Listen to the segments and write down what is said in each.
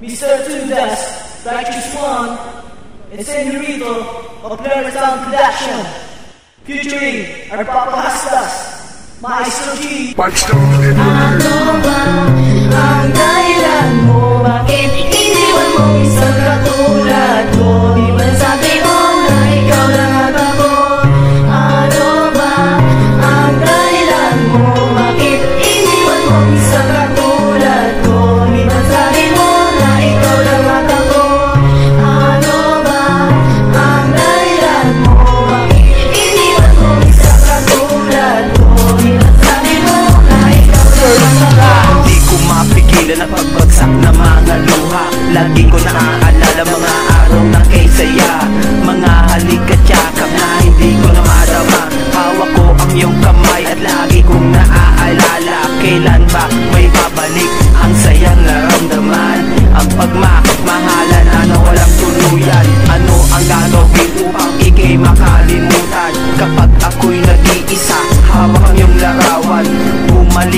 Mr. Tundas, Righteous One, and Senorito of Blair Production, featuring our Papa Hastas, Maestro G. Maestro G.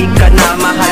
di ka na mahal.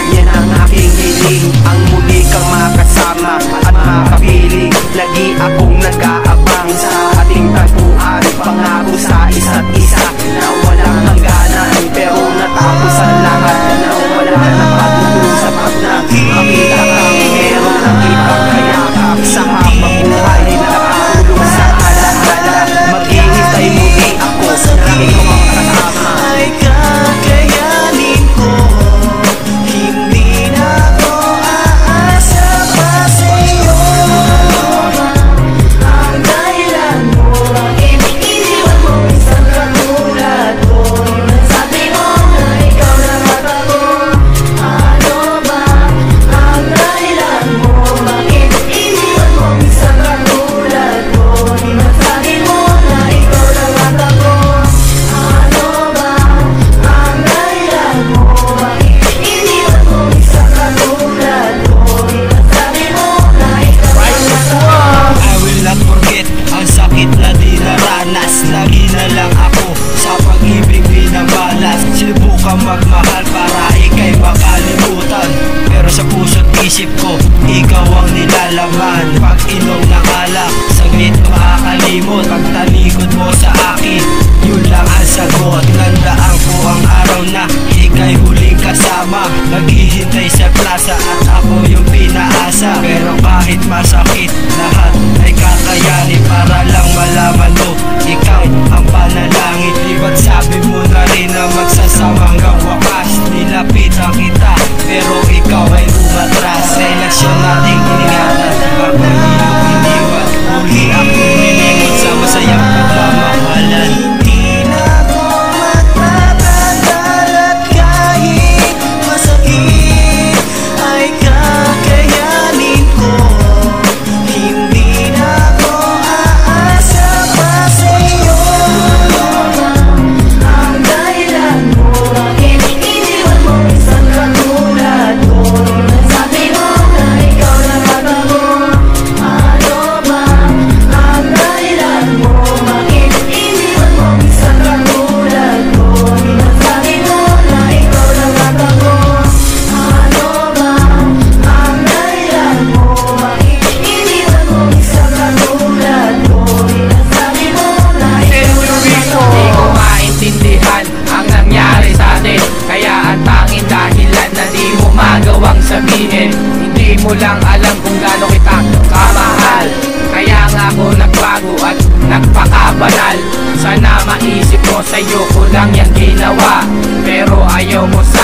pa magmahal para ikay makalimutan. Pero sa puso't isip ko, ikaw ang nilalaman. Pag inom ng alak, saglit makakalimot. Pag talikod mo sa akin, yun lang ang sagot. Nandaan ko ang araw na ikay huling kasama. Naghihintay sa plaza at ako yung pinaasa. Pero kahit masakit, sabihin Hindi mo lang alam kung gaano kita kamahal. Kaya nga ako nagbago at nagpakabanal. Sana maisip mo sa'yo ko lang yan ginawa. Pero ayaw mo sa